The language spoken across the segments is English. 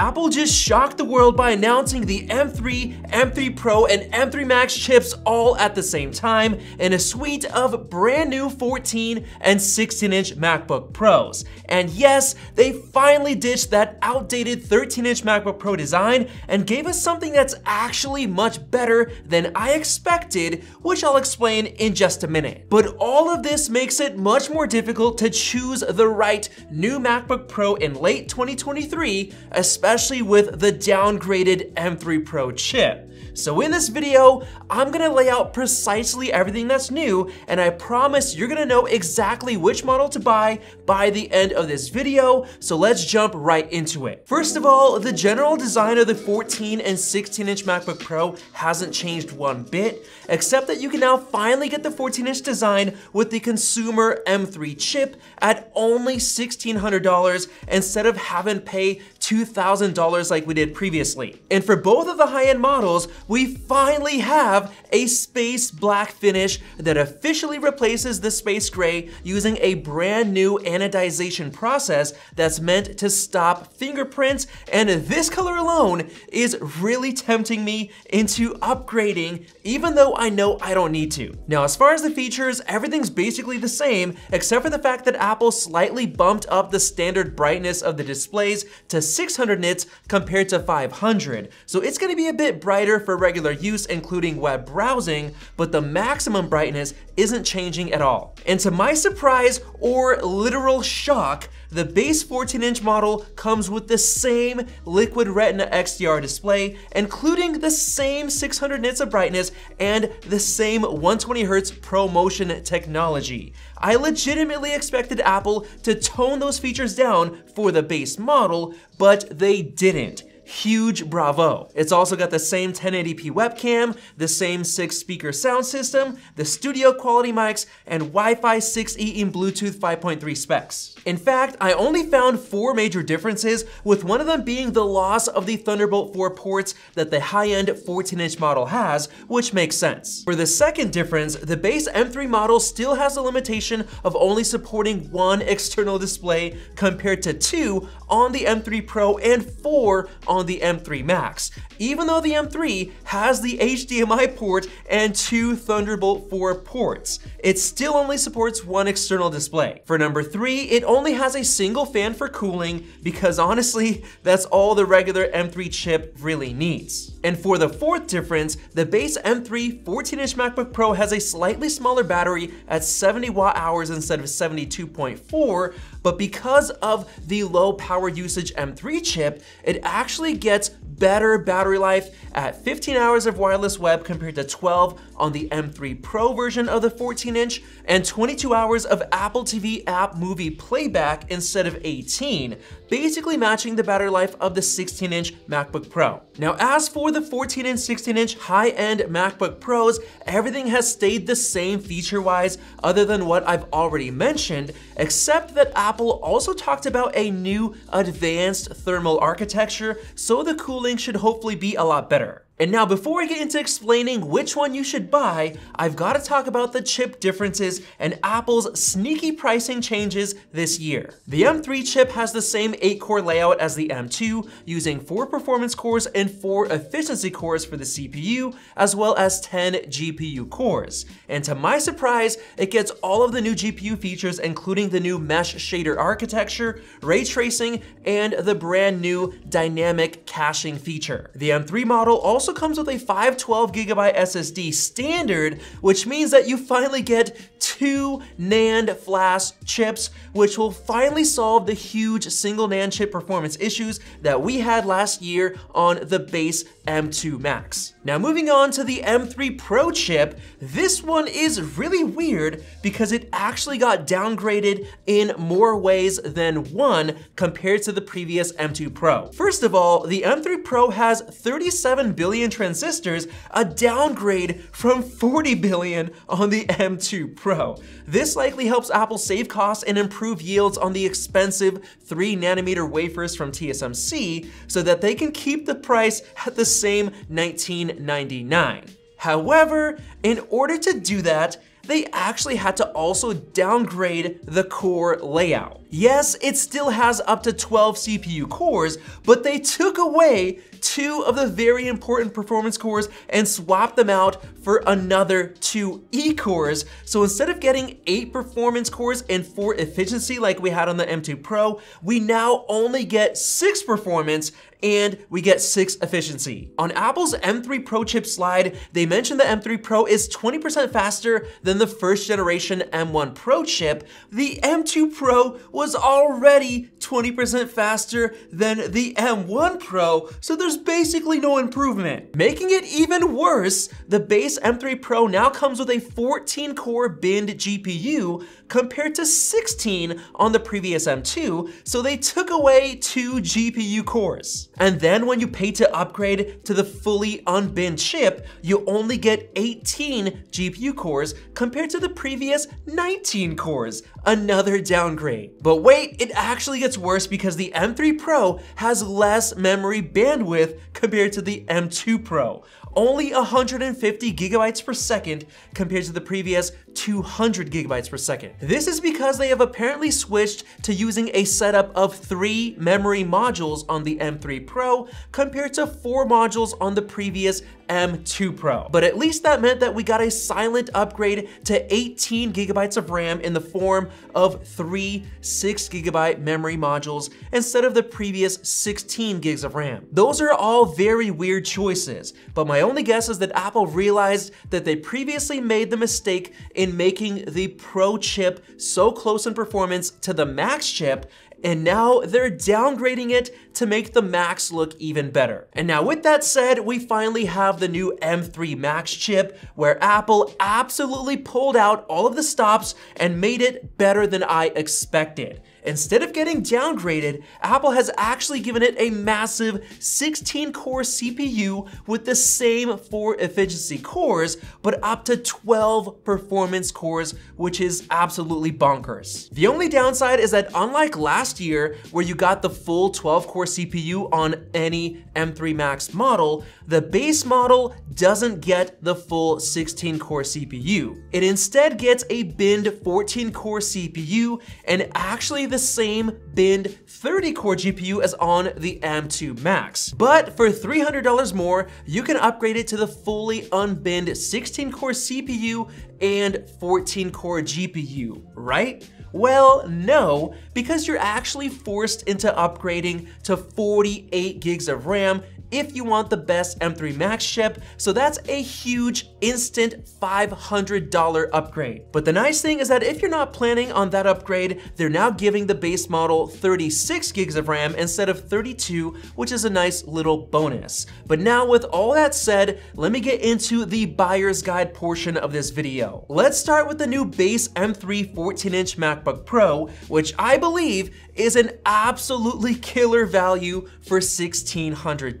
Apple just shocked the world by announcing the M3, M3 Pro, and M3 Max chips all at the same time in a suite of brand new 14 and 16 inch MacBook Pros. And yes, they finally ditched that outdated 13 inch MacBook Pro design and gave us something that's actually much better than I expected, which I'll explain in just a minute. But all of this makes it much more difficult to choose the right new MacBook Pro in late 2023, especially with the downgraded M3 Pro chip. So in this video, I'm gonna lay out precisely everything that's new, and I promise you're gonna know exactly which model to buy by the end of this video, so let's jump right into it. First of all, the general design of the 14 and 16 inch MacBook Pro hasn't changed one bit, except that you can now finally get the 14 inch design with the consumer M3 chip at only $1,600 instead of having to pay $2,000 like we did previously. And for both of the high-end models, we finally have a space black finish that officially replaces the space gray using a brand new anodization process that's meant to stop fingerprints. And this color alone is really tempting me into upgrading, even though I know I don't need to. Now, as far as the features, everything's basically the same, except for the fact that Apple slightly bumped up the standard brightness of the displays to 600 nits compared to 500. So it's gonna be a bit brighter for regular use, including web browsing, but the maximum brightness isn't changing at all. And to my surprise or literal shock, the base 14 inch model comes with the same Liquid Retina XDR display, including the same 600 nits of brightness and the same 120 Hz ProMotion technology. I legitimately expected Apple to tone those features down for the base model, but they didn't huge bravo. It's also got the same 1080p webcam, the same six speaker sound system, the studio quality mics, and Wi-Fi 6E in Bluetooth 5.3 specs. In fact, I only found four major differences, with one of them being the loss of the Thunderbolt 4 ports that the high-end 14-inch model has, which makes sense. For the second difference, the base M3 model still has the limitation of only supporting one external display compared to two on the M3 Pro and four on the M3 Max, even though the M3 has the HDMI port and two Thunderbolt 4 ports. It still only supports one external display. For number three, it only has a single fan for cooling because honestly, that's all the regular M3 chip really needs. And for the fourth difference, the base M3 14-inch MacBook Pro has a slightly smaller battery at 70 watt hours instead of 72.4, but because of the low power usage M3 chip, it actually gets better battery life at 15 hours of wireless web compared to 12 on the M3 Pro version of the 14 inch and 22 hours of Apple TV app movie playback instead of 18, basically matching the battery life of the 16 inch MacBook Pro. Now as for the 14 and 16 inch high-end MacBook Pros, everything has stayed the same feature-wise other than what I've already mentioned, except that Apple also talked about a new advanced thermal architecture, so the cooling should hopefully be a lot better. And now before I get into explaining which one you should buy, I've got to talk about the chip differences and Apple's sneaky pricing changes this year. The M3 chip has the same 8-core layout as the M2, using 4 performance cores and 4 efficiency cores for the CPU, as well as 10 GPU cores. And to my surprise, it gets all of the new GPU features including the new mesh shader architecture, ray tracing, and the brand new dynamic caching feature. The M3 model also also comes with a 512 gigabyte SSD standard, which means that you finally get two NAND flash chips, which will finally solve the huge single NAND chip performance issues that we had last year on the base M2 Max. Now moving on to the M3 Pro chip, this one is really weird because it actually got downgraded in more ways than one compared to the previous M2 Pro. First of all, the M3 Pro has 37 billion transistors, a downgrade from 40 billion on the M2 Pro. This likely helps Apple save costs and improve yields on the expensive 3 nanometer wafers from TSMC so that they can keep the price at the same 1999. However, in order to do that, they actually had to also downgrade the core layout. Yes, it still has up to 12 CPU cores, but they took away two of the very important performance cores and swapped them out for another two E cores. So instead of getting eight performance cores and four efficiency like we had on the M2 Pro, we now only get six performance and we get 6 efficiency. On Apple's M3 Pro chip slide, they mentioned the M3 Pro is 20% faster than the first generation M1 Pro chip. The M2 Pro was already 20% faster than the M1 Pro, so there's basically no improvement. Making it even worse, the base M3 Pro now comes with a 14 core binned GPU compared to 16 on the previous M2, so they took away two GPU cores. And then when you pay to upgrade to the fully unbinned chip, you only get 18 GPU cores compared to the previous 19 cores, another downgrade. But wait, it actually gets worse because the M3 Pro has less memory bandwidth compared to the M2 Pro only 150 gigabytes per second compared to the previous 200 gigabytes per second. This is because they have apparently switched to using a setup of three memory modules on the M3 Pro compared to four modules on the previous M2 Pro. But at least that meant that we got a silent upgrade to 18 gigabytes of RAM in the form of three 6 gigabyte memory modules instead of the previous 16 gigs of RAM. Those are all very weird choices, but my only guess is that Apple realized that they previously made the mistake in making the Pro chip so close in performance to the Max chip and now they're downgrading it to make the Max look even better. And now with that said, we finally have the new M3 Max chip where Apple absolutely pulled out all of the stops and made it better than I expected. Instead of getting downgraded, Apple has actually given it a massive 16 core CPU with the same 4 efficiency cores, but up to 12 performance cores, which is absolutely bonkers. The only downside is that unlike last year, where you got the full 12 core CPU on any M3 Max model, the base model doesn't get the full 16 core CPU. It instead gets a binned 14 core CPU and actually the same binned 30 core GPU as on the M2 Max. But for $300 more, you can upgrade it to the fully unbinned 16 core CPU and 14 core GPU, right? Well, no, because you're actually forced into upgrading to 48 gigs of RAM if you want the best M3 Max chip, so that's a huge instant $500 upgrade. But the nice thing is that if you're not planning on that upgrade, they're now giving the base model 36 gigs of RAM instead of 32, which is a nice little bonus. But now with all that said, let me get into the buyer's guide portion of this video. Let's start with the new base M3 14-inch MacBook Pro, which I believe is an absolutely killer value for $1,600.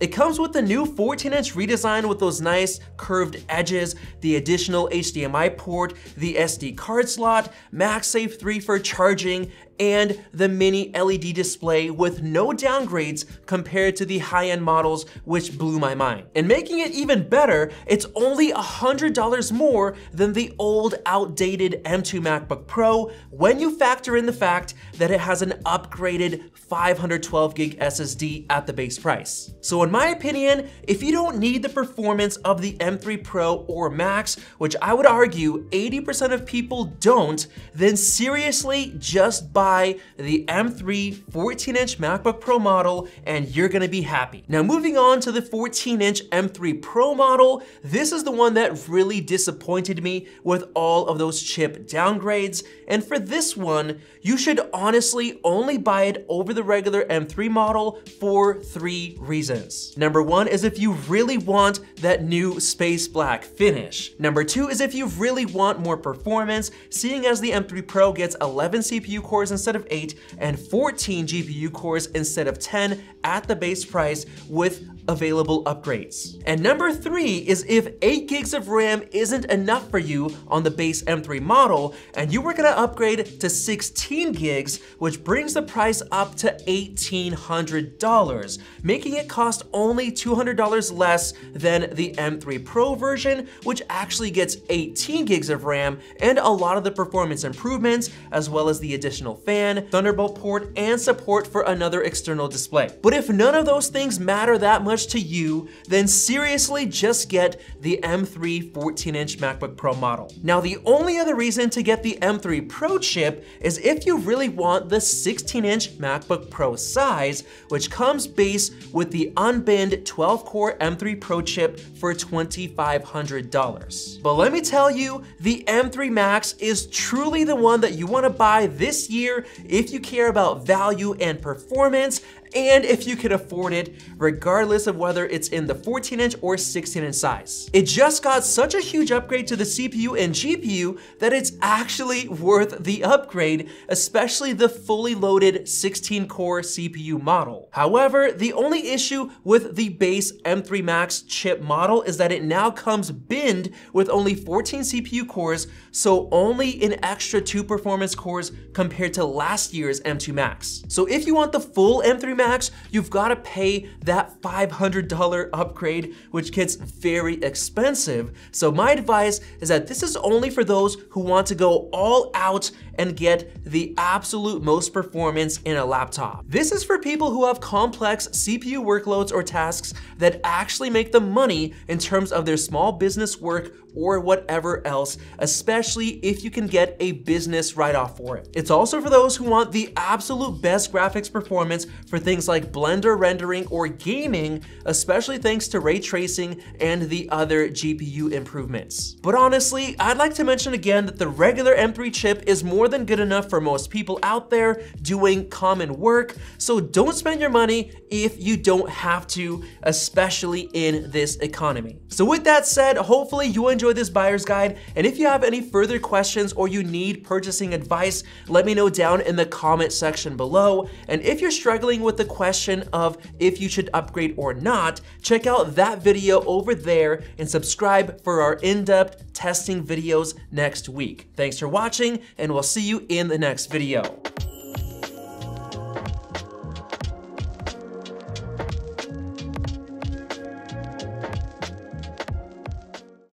It comes with the new 14-inch redesign with those nice curved edges, the additional HDMI port, the SD card slot, MagSafe 3 for charging, and the mini LED display with no downgrades compared to the high-end models, which blew my mind. And making it even better, it's only $100 more than the old outdated M2 MacBook Pro when you factor in the fact that it has an upgraded 512 gig SSD at the base price. So in my opinion, if you don't need the performance of the M3 Pro or Max, which I would argue 80% of people don't, then seriously just buy buy the M3 14-inch MacBook Pro model and you're gonna be happy. Now moving on to the 14-inch M3 Pro model, this is the one that really disappointed me with all of those chip downgrades. And for this one, you should honestly only buy it over the regular M3 model for three reasons. Number one is if you really want that new space black finish. Number two is if you really want more performance, seeing as the M3 Pro gets 11 CPU cores instead of 8 and 14 GPU cores instead of 10 at the base price with available upgrades. And number three is if 8 gigs of RAM isn't enough for you on the base M3 model, and you were gonna upgrade to 16 gigs, which brings the price up to $1,800, making it cost only $200 less than the M3 Pro version, which actually gets 18 gigs of RAM and a lot of the performance improvements, as well as the additional fan, Thunderbolt port, and support for another external display. But if none of those things matter that much to you, then seriously just get the M3 14-inch MacBook Pro model. Now, the only other reason to get the M3 Pro chip is if you really want the 16-inch MacBook Pro size, which comes base with the unbinned 12-core M3 Pro chip for $2,500. But let me tell you, the M3 Max is truly the one that you want to buy this year if you care about value and performance and if you can afford it, regardless of whether it's in the 14 inch or 16 inch size. It just got such a huge upgrade to the CPU and GPU that it's actually worth the upgrade, especially the fully loaded 16 core CPU model. However, the only issue with the base M3 Max chip model is that it now comes binned with only 14 CPU cores, so only an extra two performance cores compared to last year's M2 Max. So if you want the full M3 Max, you've got to pay that $500 upgrade, which gets very expensive. So my advice is that this is only for those who want to go all out and get the absolute most performance in a laptop. This is for people who have complex CPU workloads or tasks that actually make them money in terms of their small business work or whatever else, especially if you can get a business write-off for it. It's also for those who want the absolute best graphics performance for things like Blender rendering or gaming, especially thanks to ray tracing and the other GPU improvements. But honestly, I'd like to mention again that the regular M3 chip is more than good enough for most people out there doing common work, so don't spend your money if you don't have to, especially in this economy. So with that said, hopefully you enjoyed this buyer's guide, and if you have any further questions or you need purchasing advice, let me know down in the comment section below. And if you're struggling with the question of if you should upgrade or not, check out that video over there and subscribe for our in-depth testing videos next week. Thanks for watching, and we'll see you in the next video.